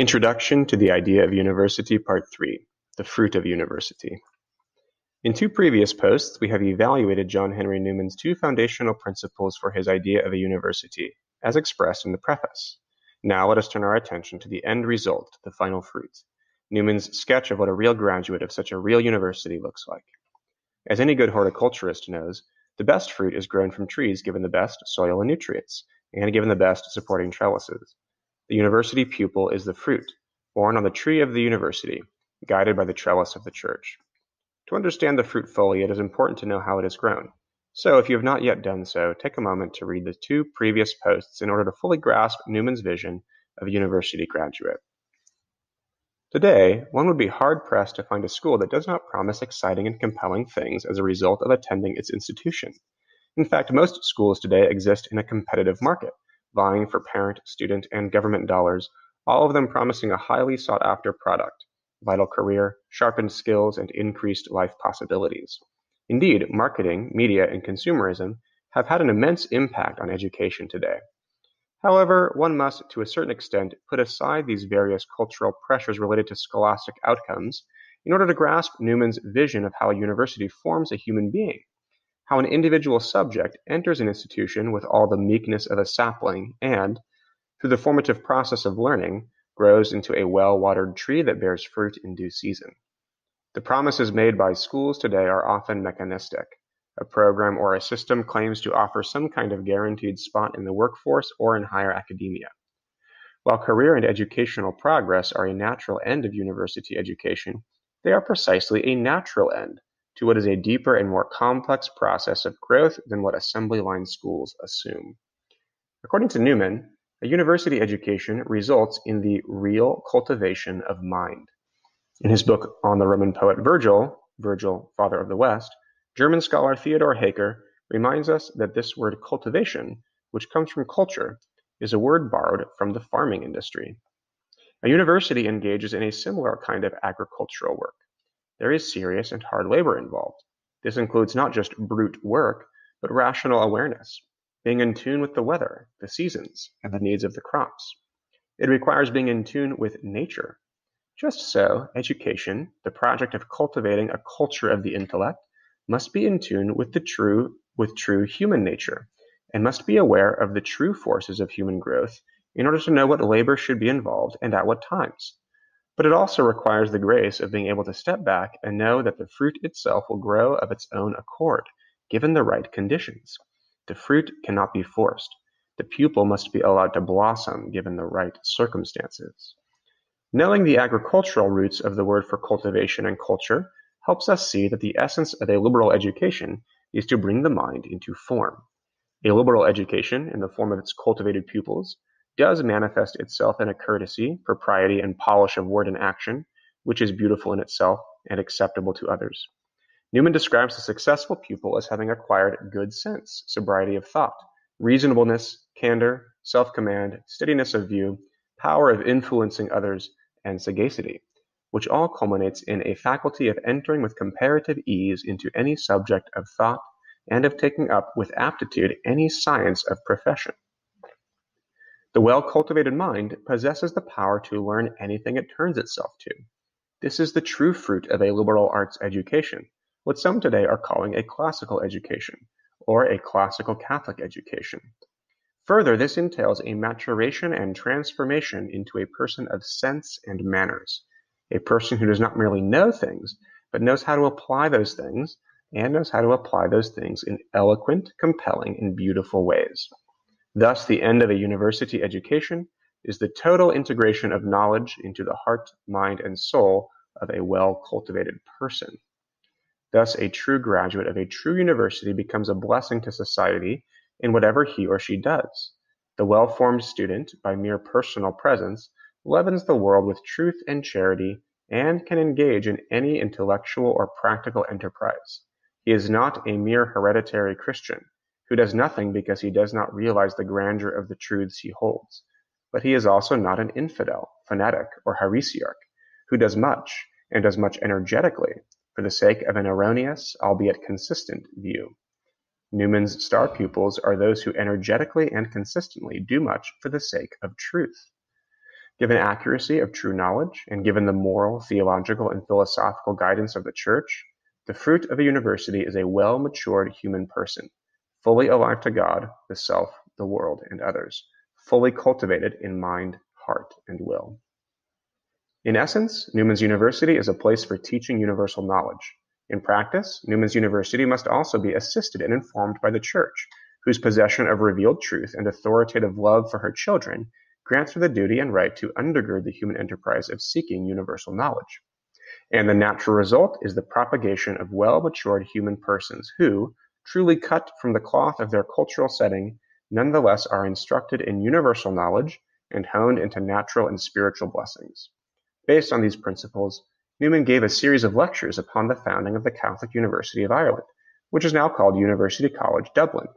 Introduction to the Idea of University Part 3 The Fruit of University. In two previous posts, we have evaluated John Henry Newman's two foundational principles for his idea of a university, as expressed in the preface. Now let us turn our attention to the end result, the final fruit, Newman's sketch of what a real graduate of such a real university looks like. As any good horticulturist knows, the best fruit is grown from trees given the best soil and nutrients, and given the best supporting trellises. The university pupil is the fruit, born on the tree of the university, guided by the trellis of the church. To understand the fruit fully, it is important to know how it is grown. So, if you have not yet done so, take a moment to read the two previous posts in order to fully grasp Newman's vision of a university graduate. Today, one would be hard pressed to find a school that does not promise exciting and compelling things as a result of attending its institution. In fact, most schools today exist in a competitive market vying for parent, student, and government dollars, all of them promising a highly sought after product, vital career, sharpened skills, and increased life possibilities. Indeed, marketing, media, and consumerism have had an immense impact on education today. However, one must, to a certain extent, put aside these various cultural pressures related to scholastic outcomes in order to grasp Newman's vision of how a university forms a human being how an individual subject enters an institution with all the meekness of a sapling and, through the formative process of learning, grows into a well watered tree that bears fruit in due season. The promises made by schools today are often mechanistic. A program or a system claims to offer some kind of guaranteed spot in the workforce or in higher academia. While career and educational progress are a natural end of university education, they are precisely a natural end to what is a deeper and more complex process of growth than what assembly line schools assume. According to Newman, a university education results in the real cultivation of mind. In his book on the Roman poet Virgil, Virgil, father of the West, German scholar Theodor Haecker reminds us that this word cultivation, which comes from culture, is a word borrowed from the farming industry. A university engages in a similar kind of agricultural work. There is serious and hard labor involved. This includes not just brute work, but rational awareness, being in tune with the weather, the seasons, and the needs of the crops. It requires being in tune with nature. Just so, education, the project of cultivating a culture of the intellect, must be in tune with the true with true human nature, and must be aware of the true forces of human growth in order to know what labor should be involved and at what times. But it also requires the grace of being able to step back and know that the fruit itself will grow of its own accord, given the right conditions. The fruit cannot be forced. The pupil must be allowed to blossom given the right circumstances. Knowing the agricultural roots of the word for cultivation and culture helps us see that the essence of a liberal education is to bring the mind into form. A liberal education, in the form of its cultivated pupils, does manifest itself in a courtesy, propriety, and polish of word and action, which is beautiful in itself and acceptable to others. Newman describes the successful pupil as having acquired good sense, sobriety of thought, reasonableness, candor, self command, steadiness of view, power of influencing others, and sagacity, which all culminates in a faculty of entering with comparative ease into any subject of thought and of taking up with aptitude any science of profession. The well-cultivated mind possesses the power to learn anything it turns itself to. This is the true fruit of a liberal arts education, what some today are calling a classical education, or a classical Catholic education. Further, this entails a maturation and transformation into a person of sense and manners, a person who does not merely know things, but knows how to apply those things, and knows how to apply those things in eloquent, compelling, and beautiful ways. Thus the end of a university education is the total integration of knowledge into the heart, mind, and soul of a well-cultivated person. Thus a true graduate of a true university becomes a blessing to society in whatever he or she does. The well-formed student, by mere personal presence, leavens the world with truth and charity and can engage in any intellectual or practical enterprise. He is not a mere hereditary Christian who does nothing because he does not realize the grandeur of the truths he holds. But he is also not an infidel, fanatic, or heresiarch, who does much, and does much energetically, for the sake of an erroneous, albeit consistent, view. Newman's star pupils are those who energetically and consistently do much for the sake of truth. Given accuracy of true knowledge, and given the moral, theological, and philosophical guidance of the Church, the fruit of a university is a well-matured human person, fully alive to God, the self, the world, and others, fully cultivated in mind, heart, and will. In essence, Newman's University is a place for teaching universal knowledge. In practice, Newman's University must also be assisted and informed by the Church, whose possession of revealed truth and authoritative love for her children grants her the duty and right to undergird the human enterprise of seeking universal knowledge. And the natural result is the propagation of well matured human persons who, truly cut from the cloth of their cultural setting, nonetheless are instructed in universal knowledge and honed into natural and spiritual blessings. Based on these principles, Newman gave a series of lectures upon the founding of the Catholic University of Ireland, which is now called University College Dublin,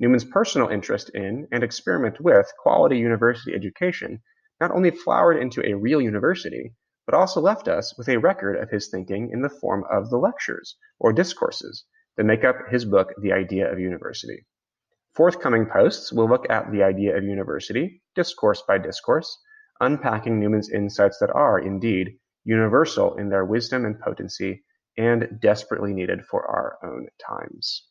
Newman's personal interest in and experiment with quality university education not only flowered into a real university, but also left us with a record of his thinking in the form of the lectures, or discourses, that make up his book, The Idea of University. Forthcoming posts will look at the idea of university, discourse by discourse, unpacking Newman's insights that are, indeed, universal in their wisdom and potency, and desperately needed for our own times.